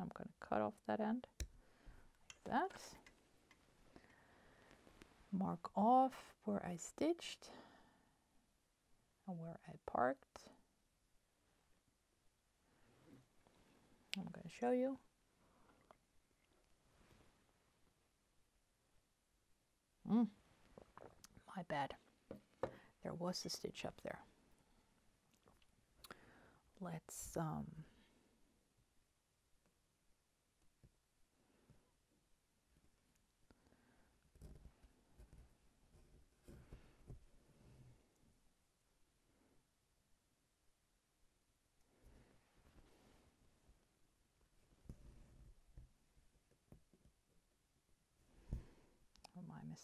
I'm to cut off that end like that mark off where I stitched and where I parked. I'm going to show you. Mm, my bad. There was a stitch up there. Let's um,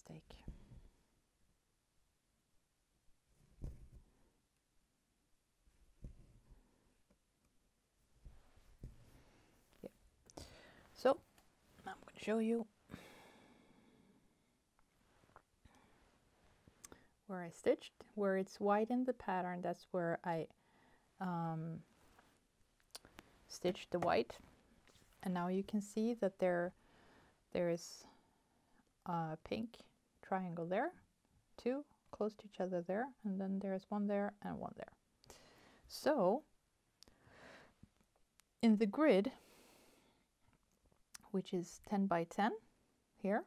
mistake. Yeah. So I'm going to show you where I stitched. Where it's white in the pattern, that's where I um, stitched the white. And now you can see that there there is a pink triangle there, two close to each other there, and then there's one there and one there. So in the grid, which is 10 by 10 here,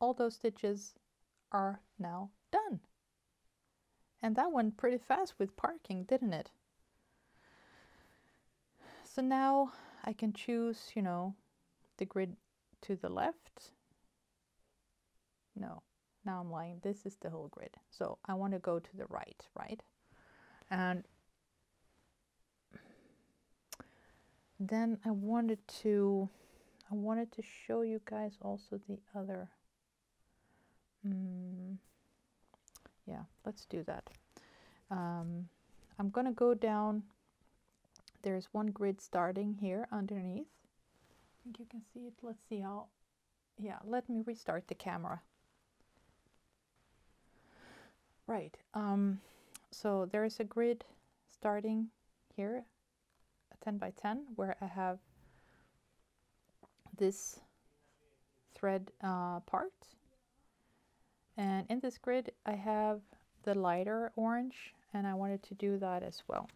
all those stitches are now done. And that went pretty fast with parking, didn't it? So now I can choose, you know, the grid to the left. No, now I'm lying. This is the whole grid. So I want to go to the right, right? And then I wanted to, I wanted to show you guys also the other. Mm, yeah, let's do that. Um, I'm gonna go down. There's one grid starting here underneath think you can see it. Let's see how. Yeah, let me restart the camera. Right. Um, so there is a grid starting here, 10 by 10, where I have this thread uh, part. And in this grid, I have the lighter orange, and I wanted to do that as well.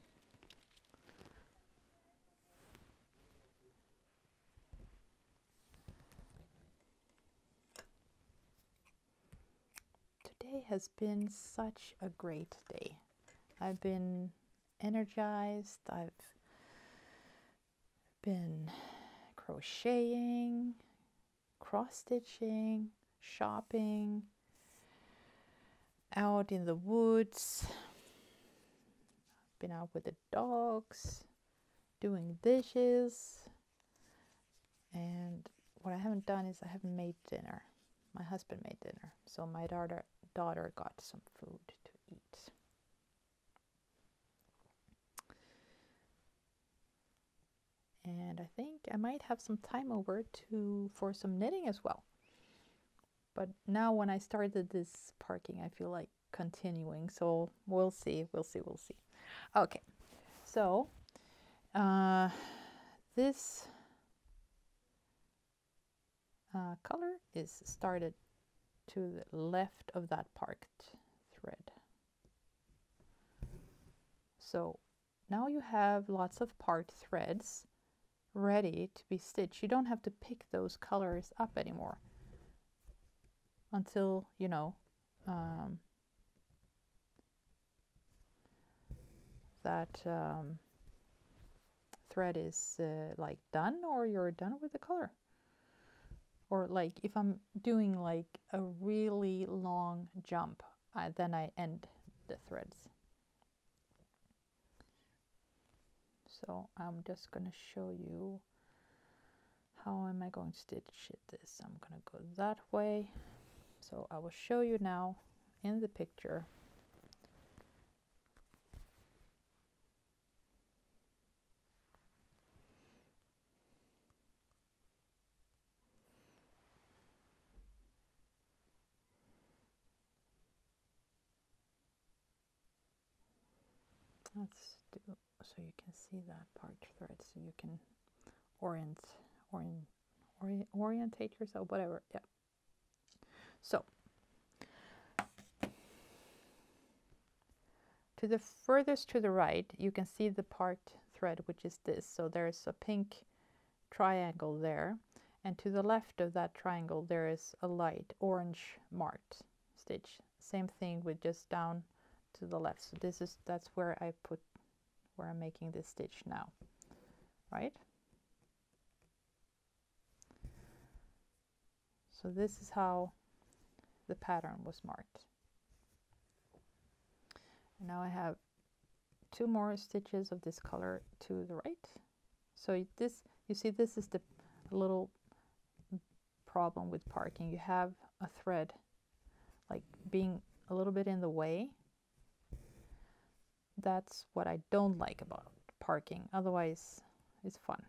Today has been such a great day. I've been energized, I've been crocheting, cross stitching, shopping, out in the woods, been out with the dogs, doing dishes, and what I haven't done is I haven't made dinner. My husband made dinner, so my daughter daughter got some food to eat. And I think I might have some time over to for some knitting as well. But now when I started this parking, I feel like continuing. So we'll see, we'll see, we'll see. Okay, so uh, this uh, color is started to the left of that parked thread. So now you have lots of parked threads ready to be stitched. You don't have to pick those colors up anymore until, you know, um, that um, thread is uh, like done or you're done with the color or like if I'm doing like a really long jump, I, then I end the threads. So I'm just to show you how am I going to stitch this. I'm to go that way. So I will show you now in the picture let's do so you can see that part thread so you can orient orient, orient orientate yourself whatever yeah. So to the furthest to the right you can see the part thread which is this. So there's a pink triangle there and to the left of that triangle there is a light orange marked stitch. Same thing with just down to the left. So this is that's where I put where I'm making this stitch now right? So this is how the pattern was marked. And now I have two more stitches of this color to the right. So this you see this is the little problem with parking. You have a thread like being a little bit in the way that's what I don't like about parking. Otherwise it's fun.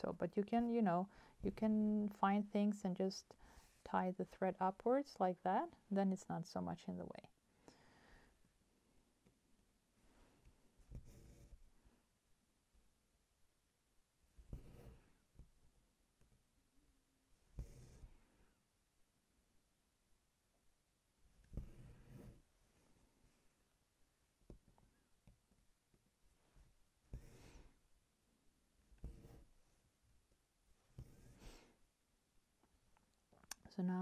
So but you can you know you can find things and just tie the thread upwards like that then it's not so much in the way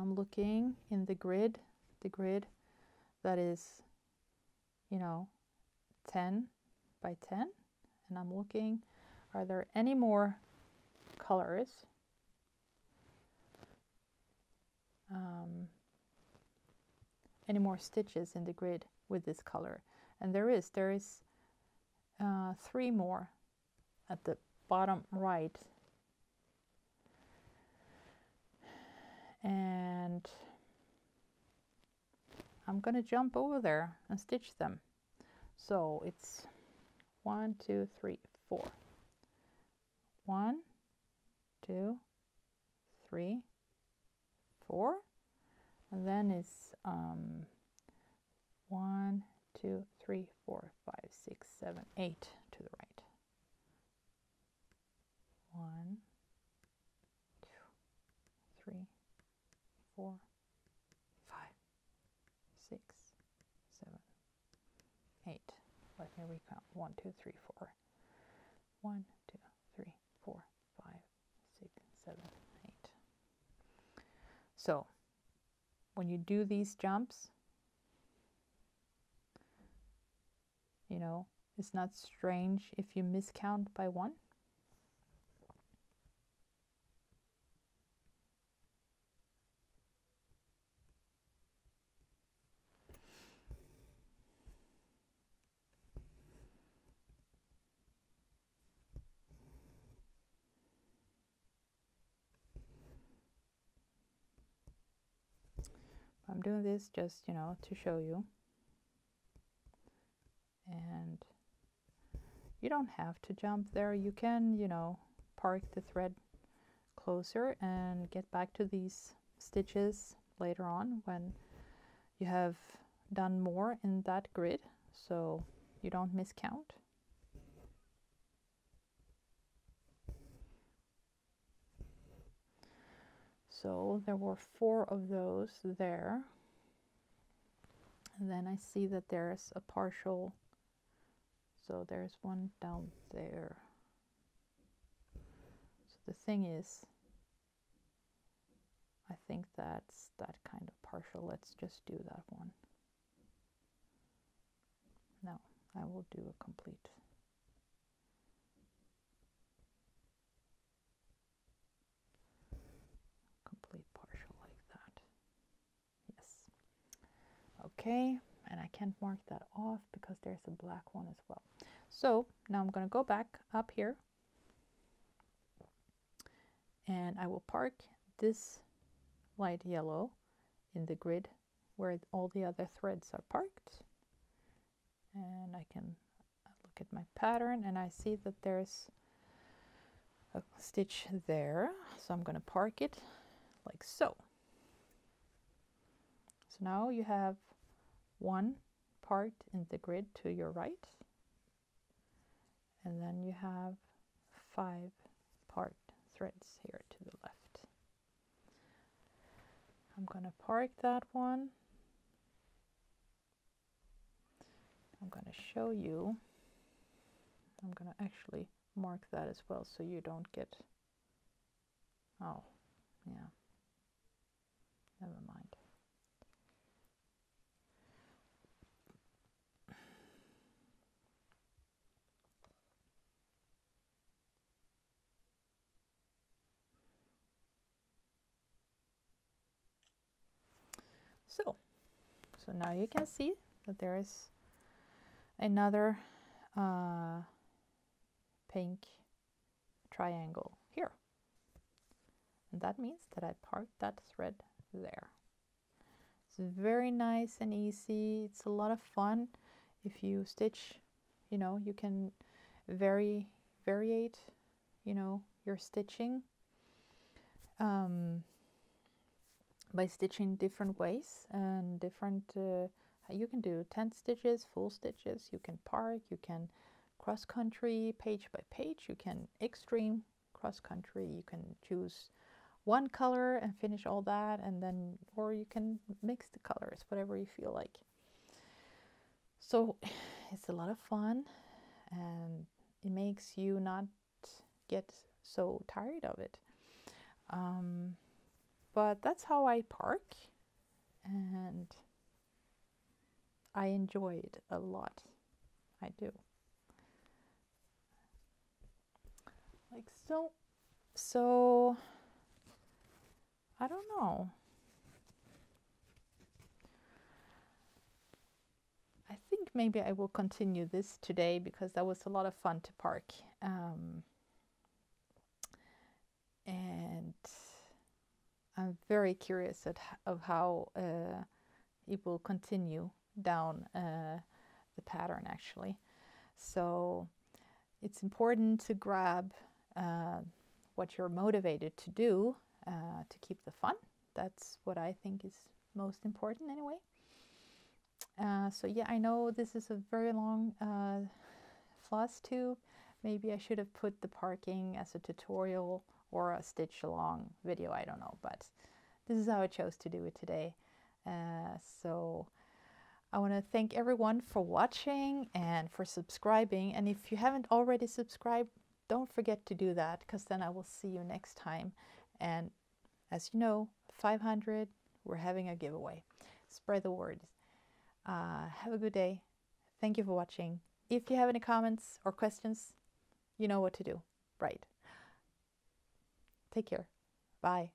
I'm looking in the grid, the grid that is, you know, 10 by 10. And I'm looking, are there any more colors? Um, any more stitches in the grid with this color? And there is, there is uh, three more at the bottom right and I'm going to jump over there and stitch them. So it's one, two, three, four. One, two, three, four. And then it's um, one, two, three, four, five, six, seven, eight to the right. One, two, three, four, five, six, seven, eight. Let me recount. One, two, three, four. One, two, three, four, five, six, seven, eight. So when you do these jumps, you know, it's not strange if you miscount by one. Doing this just, you know, to show you. And you don't have to jump there. You can, you know, park the thread closer and get back to these stitches later on when you have done more in that grid so you don't miscount. So there were four of those there. And then I see that there's a partial, so there's one down there. So the thing is, I think that's that kind of partial. Let's just do that one. No, I will do a complete. complete partial like that. Yes. Okay, and I can't mark that off because there's a black one as well. So now I'm going to go back up here and I will park this light yellow in the grid where all the other threads are parked. And I can look at my pattern and I see that there's a stitch there. So I'm going to park it like so. So now you have one part in the grid to your right and then you have five part threads here to the left. I'm going to park that one. I'm going to show you. I'm going to actually mark that as well so you don't get oh yeah never mind so so now you can see that there is another uh, pink triangle here. And that means that I parked that thread there. It's very nice and easy. It's a lot of fun. If you stitch, you know, you can vary, variate, you know, your stitching um, by stitching different ways and different uh, you can do 10 stitches, full stitches, you can park, you can cross country, page by page, you can extreme cross country, you can choose one color and finish all that and then or you can mix the colors whatever you feel like. So it's a lot of fun and it makes you not get so tired of it. Um, but that's how I park and I enjoy it a lot. I do. Like so. So, I don't know. I think maybe I will continue this today because that was a lot of fun to park. Um, and I'm very curious at, of how uh, it will continue down uh, the pattern actually. So it's important to grab uh, what you're motivated to do uh, to keep the fun. That's what I think is most important anyway. Uh, so yeah, I know this is a very long uh, floss tube. Maybe I should have put the parking as a tutorial or a stitch along video, I don't know, but this is how I chose to do it today. Uh, so I want to thank everyone for watching and for subscribing. And if you haven't already subscribed, don't forget to do that because then I will see you next time. And as you know, 500, we're having a giveaway. Spread the word. Uh, have a good day. Thank you for watching. If you have any comments or questions, you know what to do. Right. Take care. Bye.